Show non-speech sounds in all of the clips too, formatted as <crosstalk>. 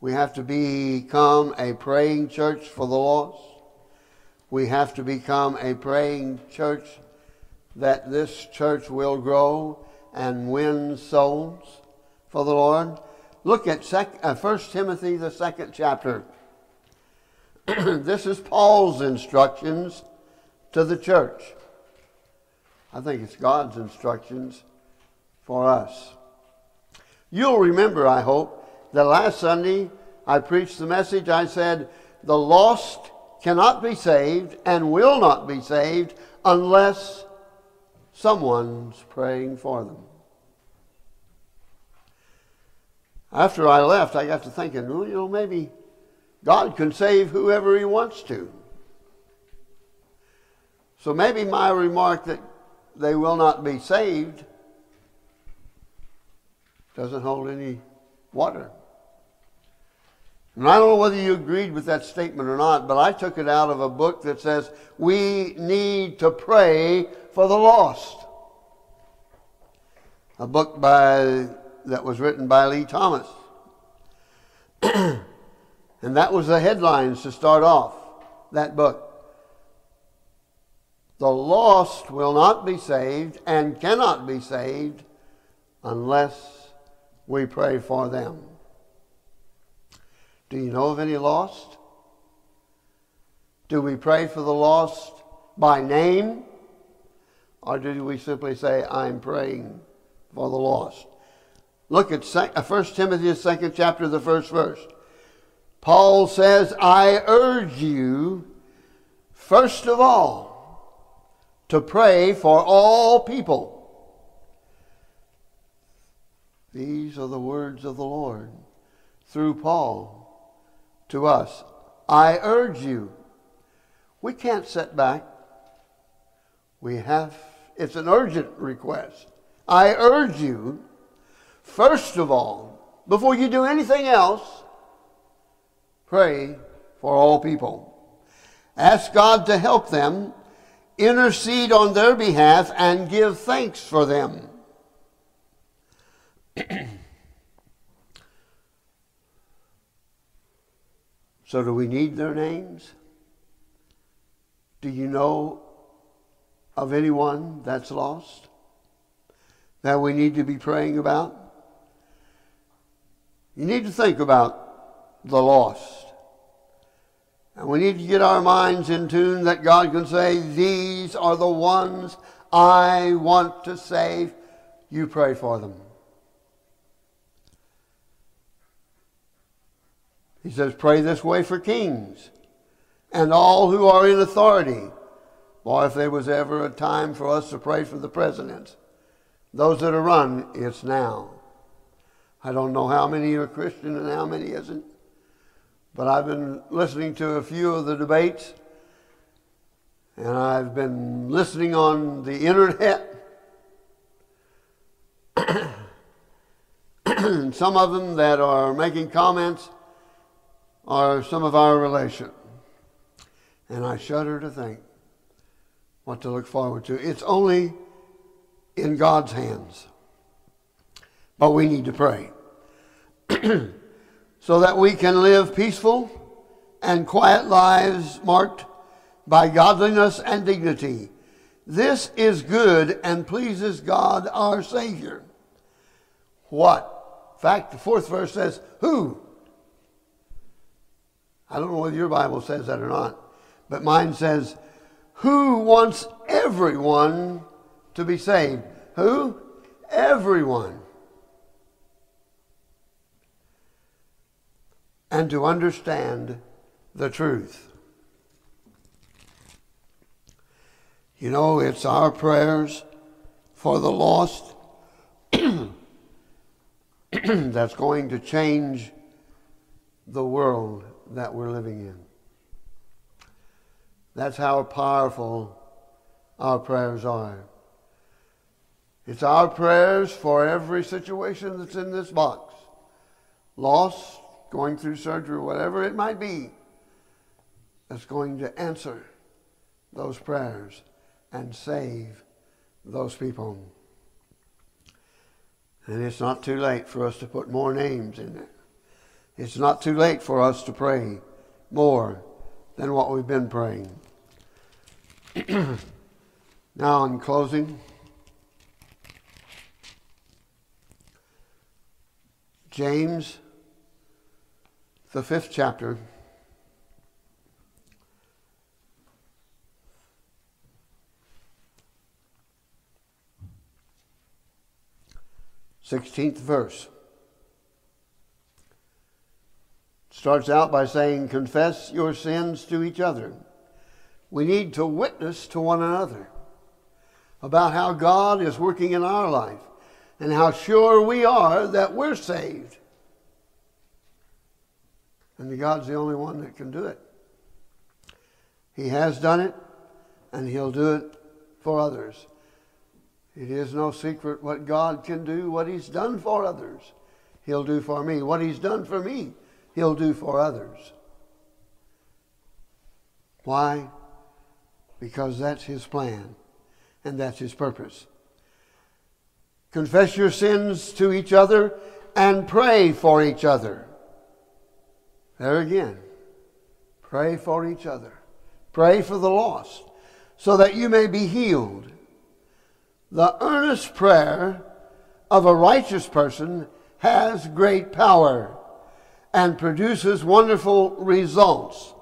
We have to become a praying church for the lost. We have to become a praying church that this church will grow and win souls for the Lord. Look at sec- uh, 1 Timothy, the second chapter. <clears throat> this is Paul's instructions to the church. I think it's God's instructions for us. You'll remember, I hope, that last Sunday I preached the message. I said, The lost cannot be saved and will not be saved unless someone's praying for them. After I left, I got to thinking, well, you know, maybe God can save whoever He wants to. So maybe my remark that they will not be saved doesn't hold any water. And I don't know whether you agreed with that statement or not, but I took it out of a book that says we need to pray for the lost. A book by that was written by Lee Thomas. <clears throat> and that was the headlines to start off that book. The lost will not be saved and cannot be saved unless we pray for them. Do you know of any lost? Do we pray for the lost by name? Or do we simply say, I'm praying for the lost? Look at 1 uh, Timothy, the second chapter, the first verse. Paul says, I urge you, first of all, to pray for all people. These are the words of the Lord through Paul to us. I urge you. We can't sit back. We have, it's an urgent request. I urge you, first of all, before you do anything else, pray for all people. Ask God to help them intercede on their behalf, and give thanks for them. So, do we need their names? Do you know of anyone that's lost that we need to be praying about? You need to think about the lost. And we need to get our minds in tune that God can say, These are the ones I want to save. You pray for them. He says, Pray this way for kings and all who are in authority. Boy, if there was ever a time for us to pray for the presidents, those that are run, it's now. I don't know how many are Christian and how many isn't. But I've been listening to a few of the debates, and I've been listening on the internet. <clears throat> some of them that are making comments are some of our relation. And I shudder to think what to look forward to. It's only in God's hands. But we need to pray. <clears throat> so that we can live peaceful and quiet lives marked by godliness and dignity. This is good and pleases God our Savior. What? In fact, the fourth verse says, Who? I don't know whether your Bible says that or not, but mine says, Who wants everyone to be saved? Who? Everyone. and to understand the truth. You know, it's our prayers for the lost <clears throat> that's going to change the world that we're living in. That's how powerful our prayers are. It's our prayers for every situation that's in this box loss, going through surgery, whatever it might be, that's going to answer those prayers and save those people. And it's not too late for us to put more names in there. It's not too late for us to pray more than what we've been praying. <clears throat> now, in closing, James, the fifth chapter. 16th verse. Starts out by saying, Confess your sins to each other. We need to witness to one another about how God is working in our life and how sure we are that we're saved. And God's the only one that can do it. He has done it, and He'll do it for others. It is no secret what God can do, what He's done for others, He'll do for me. What He's done for me, He'll do for others. Why? Because that's His plan and that's His purpose. Confess your sins to each other and pray for each other. There again, pray for each other. Pray for the lost so that you may be healed. The earnest prayer of a righteous person has great power and produces wonderful results.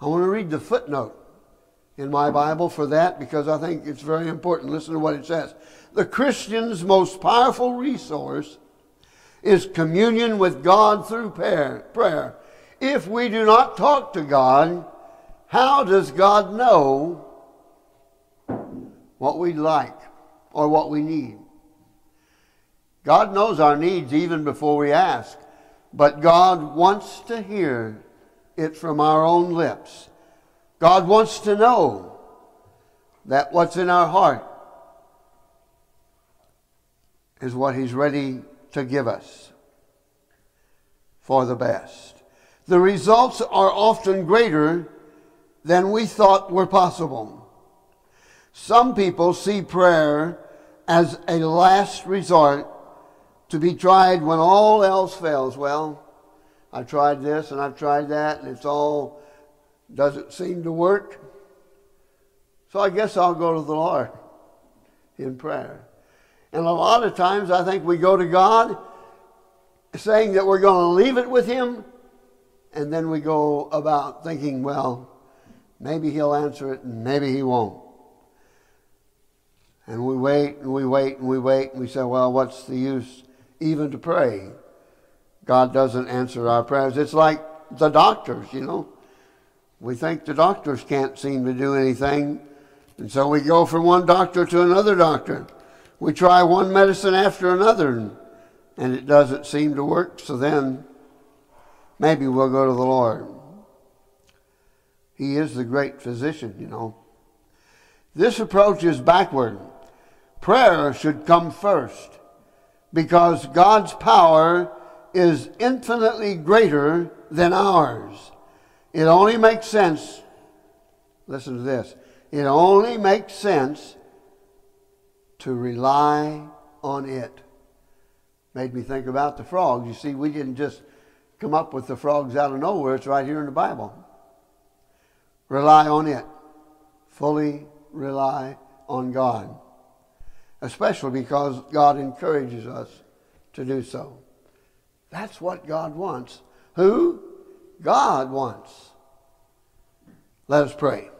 I want to read the footnote in my Bible for that because I think it's very important. Listen to what it says. The Christian's most powerful resource is communion with God through prayer. If we do not talk to God, how does God know what we like or what we need. God knows our needs even before we ask, but God wants to hear it from our own lips. God wants to know that what's in our heart is what He's ready to give us for the best. The results are often greater than we thought were possible. Some people see prayer as a last resort to be tried when all else fails. Well, I've tried this and I've tried that, and it's all doesn't seem to work. So I guess I'll go to the Lord in prayer. And a lot of times I think we go to God saying that we're going to leave it with Him, and then we go about thinking, well, maybe He'll answer it and maybe He won't. And we wait and we wait and we wait and we say, well, what's the use even to pray? God doesn't answer our prayers. It's like the doctors, you know. We think the doctors can't seem to do anything. And so we go from one doctor to another doctor. We try one medicine after another, and it doesn't seem to work. So then maybe we'll go to the Lord. He is the great physician, you know. This approach is backward. Prayer should come first because God's power is infinitely greater than ours. It only makes sense, listen to this, it only makes sense to rely on it. Made me think about the frogs. You see, we didn't just come up with the frogs out of nowhere, it's right here in the Bible. Rely on it, fully rely on God especially because God encourages us to do so. That's what God wants. Who? God wants. Let us pray.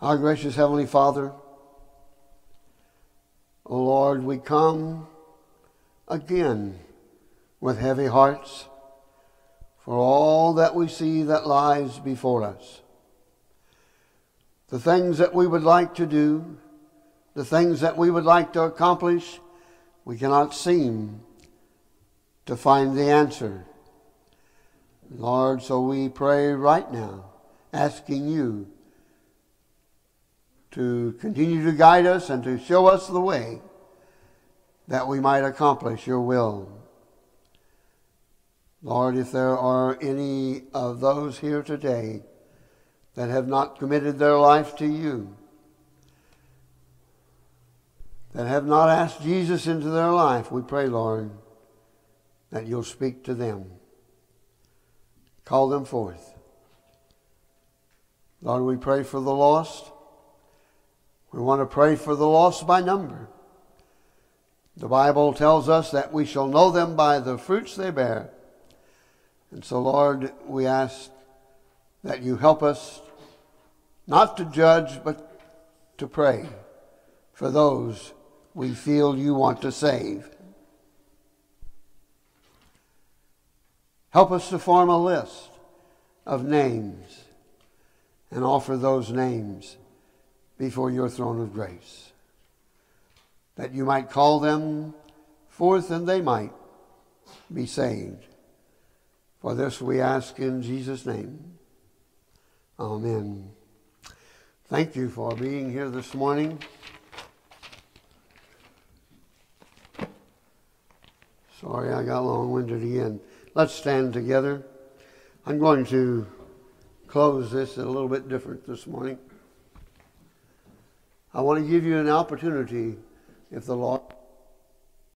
Our gracious Heavenly Father, O Lord, we come again with heavy hearts for all that we see that lies before us. The things that we would like to do, the things that we would like to accomplish, we cannot seem to find the answer. Lord, so we pray right now, asking you to continue to guide us and to show us the way that we might accomplish your will. Lord, if there are any of those here today that have not committed their life to you, that have not asked Jesus into their life, we pray, Lord, that you'll speak to them. Call them forth. Lord, we pray for the lost. We want to pray for the lost by number. The Bible tells us that we shall know them by the fruits they bear. And so, Lord, we ask that you help us not to judge, but to pray for those we feel you want to save. Help us to form a list of names and offer those names before your throne of grace, that you might call them forth and they might be saved. For this we ask in Jesus' name. Amen. Thank you for being here this morning. Sorry, I got long winded again. Let's stand together. I'm going to close this a little bit different this morning. I want to give you an opportunity if the Lord.